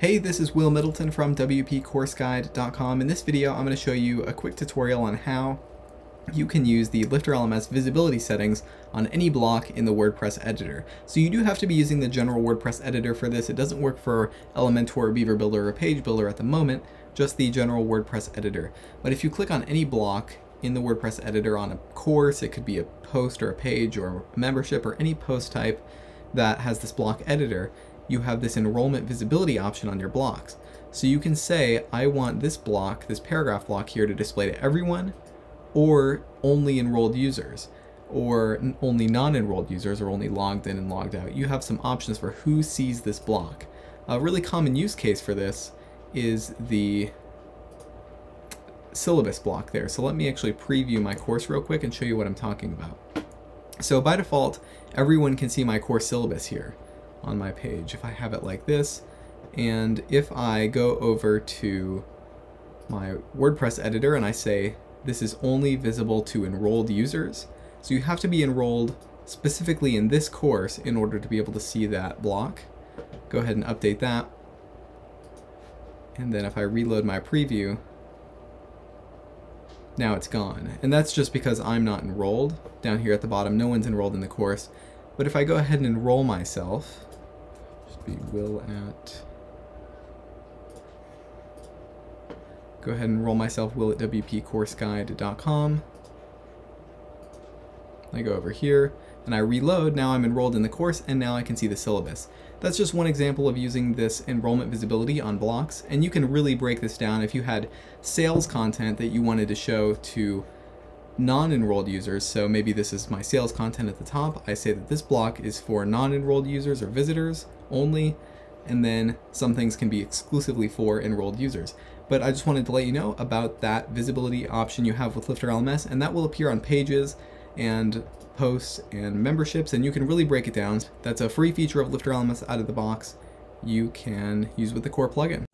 Hey, this is Will Middleton from WPCourseGuide.com. In this video, I'm going to show you a quick tutorial on how you can use the Lifter LMS visibility settings on any block in the WordPress editor. So you do have to be using the general WordPress editor for this. It doesn't work for Elementor, Beaver Builder, or Page Builder at the moment, just the general WordPress editor. But if you click on any block in the WordPress editor on a course, it could be a post or a page or a membership or any post type that has this block editor, you have this enrollment visibility option on your blocks. So you can say, I want this block, this paragraph block here to display to everyone or only enrolled users or only non-enrolled users or only logged in and logged out. You have some options for who sees this block. A really common use case for this is the syllabus block there. So let me actually preview my course real quick and show you what I'm talking about. So by default, everyone can see my course syllabus here on my page if I have it like this. And if I go over to my WordPress editor and I say this is only visible to enrolled users, so you have to be enrolled specifically in this course in order to be able to see that block. Go ahead and update that. And then if I reload my preview, now it's gone. And that's just because I'm not enrolled. Down here at the bottom, no one's enrolled in the course. But if I go ahead and enroll myself, be will at go ahead and enroll myself will at wpcourseguide.com I go over here and I reload, now I'm enrolled in the course and now I can see the syllabus. That's just one example of using this enrollment visibility on blocks. And you can really break this down if you had sales content that you wanted to show to non-enrolled users, so maybe this is my sales content at the top, I say that this block is for non-enrolled users or visitors only, and then some things can be exclusively for enrolled users. But I just wanted to let you know about that visibility option you have with Lifter LMS, and that will appear on pages and posts and memberships, and you can really break it down. That's a free feature of Lifter LMS out of the box you can use with the core plugin.